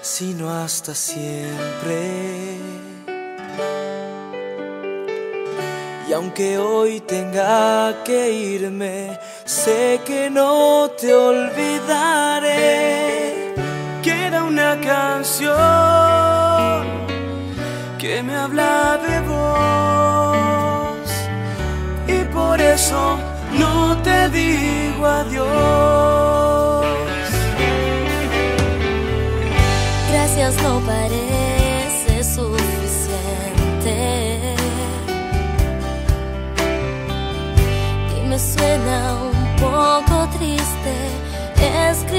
sino hasta siempre. Y aunque hoy tenga que irme, sé que no te olvidaré. Queda una canción que me habla de vos y por eso no te digo adiós. Me suena un poco triste escribirte